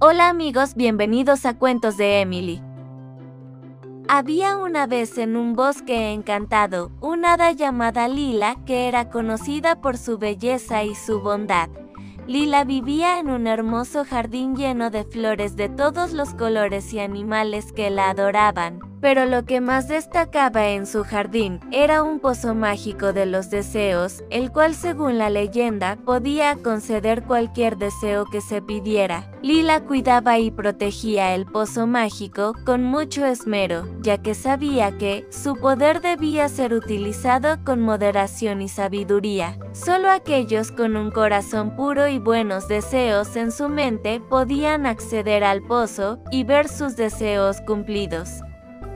Hola amigos, bienvenidos a Cuentos de Emily. Había una vez en un bosque encantado una hada llamada Lila que era conocida por su belleza y su bondad. Lila vivía en un hermoso jardín lleno de flores de todos los colores y animales que la adoraban pero lo que más destacaba en su jardín era un pozo mágico de los deseos, el cual según la leyenda podía conceder cualquier deseo que se pidiera. Lila cuidaba y protegía el pozo mágico con mucho esmero, ya que sabía que su poder debía ser utilizado con moderación y sabiduría. Solo aquellos con un corazón puro y buenos deseos en su mente podían acceder al pozo y ver sus deseos cumplidos.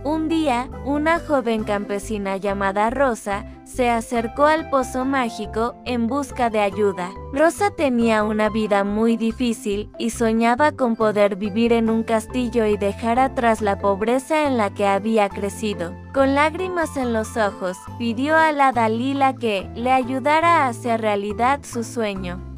Un día, una joven campesina llamada Rosa se acercó al pozo mágico en busca de ayuda. Rosa tenía una vida muy difícil y soñaba con poder vivir en un castillo y dejar atrás la pobreza en la que había crecido. Con lágrimas en los ojos, pidió a la Dalila que le ayudara a hacer realidad su sueño.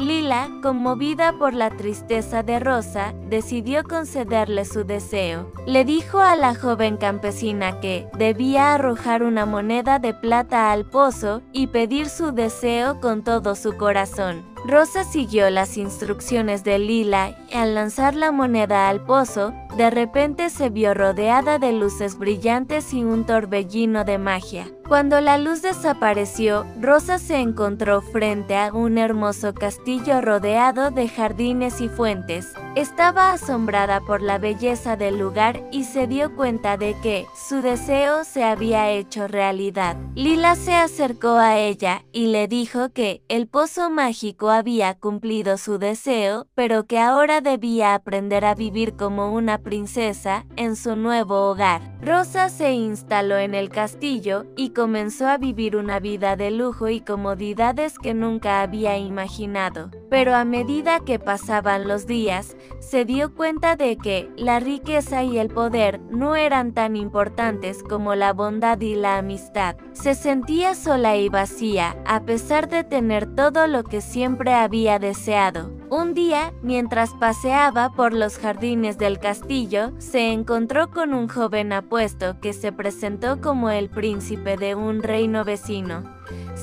Lila, conmovida por la tristeza de Rosa, decidió concederle su deseo. Le dijo a la joven campesina que debía arrojar una moneda de plata al pozo y pedir su deseo con todo su corazón. Rosa siguió las instrucciones de Lila y al lanzar la moneda al pozo, de repente se vio rodeada de luces brillantes y un torbellino de magia. Cuando la luz desapareció, Rosa se encontró frente a un hermoso castillo rodeado de jardines y fuentes. Estaba asombrada por la belleza del lugar y se dio cuenta de que su deseo se había hecho realidad. Lila se acercó a ella y le dijo que el pozo mágico había cumplido su deseo, pero que ahora debía aprender a vivir como una princesa en su nuevo hogar. Rosa se instaló en el castillo y comenzó a vivir una vida de lujo y comodidades que nunca había imaginado. Pero a medida que pasaban los días, se dio cuenta de que la riqueza y el poder no eran tan importantes como la bondad y la amistad. Se sentía sola y vacía, a pesar de tener todo lo que siempre había deseado. Un día, mientras paseaba por los jardines del castillo, se encontró con un joven apuesto que se presentó como el príncipe de un reino vecino.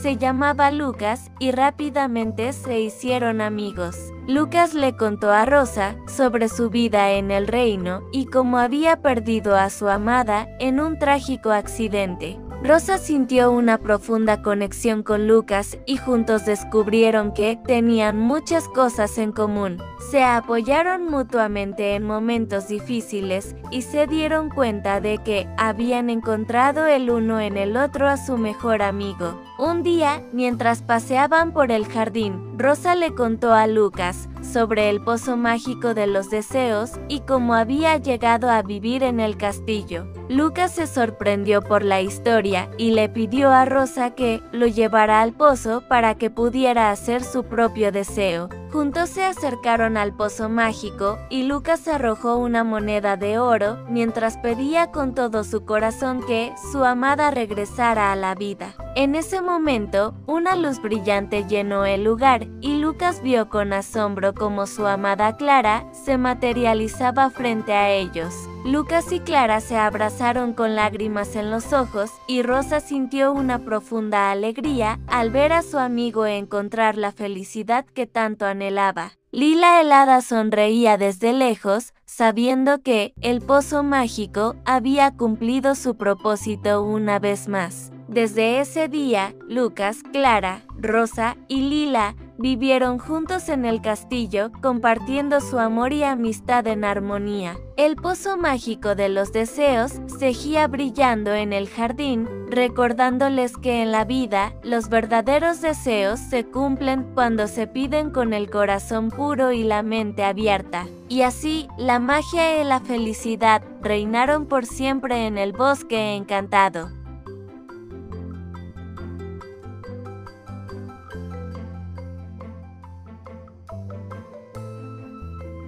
Se llamaba Lucas y rápidamente se hicieron amigos. Lucas le contó a Rosa sobre su vida en el reino y cómo había perdido a su amada en un trágico accidente. Rosa sintió una profunda conexión con Lucas y juntos descubrieron que tenían muchas cosas en común. Se apoyaron mutuamente en momentos difíciles y se dieron cuenta de que habían encontrado el uno en el otro a su mejor amigo. Un día, mientras paseaban por el jardín, Rosa le contó a Lucas sobre el pozo mágico de los deseos y cómo había llegado a vivir en el castillo. Lucas se sorprendió por la historia y le pidió a Rosa que lo llevara al pozo para que pudiera hacer su propio deseo. Juntos se acercaron al pozo mágico y Lucas arrojó una moneda de oro mientras pedía con todo su corazón que su amada regresara a la vida. En ese momento, una luz brillante llenó el lugar y Lucas vio con asombro cómo su amada Clara se materializaba frente a ellos. Lucas y Clara se abrazaron con lágrimas en los ojos y Rosa sintió una profunda alegría al ver a su amigo encontrar la felicidad que tanto anhelaba. Lila helada sonreía desde lejos, sabiendo que el pozo mágico había cumplido su propósito una vez más. Desde ese día, Lucas, Clara, Rosa y Lila vivieron juntos en el castillo, compartiendo su amor y amistad en armonía. El pozo mágico de los deseos seguía brillando en el jardín, recordándoles que en la vida los verdaderos deseos se cumplen cuando se piden con el corazón puro y la mente abierta. Y así, la magia y la felicidad reinaron por siempre en el bosque encantado.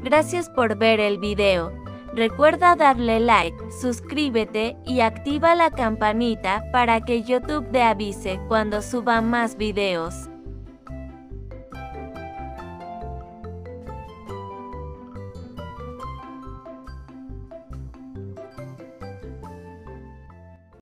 Gracias por ver el video. Recuerda darle like, suscríbete y activa la campanita para que YouTube te avise cuando suba más videos.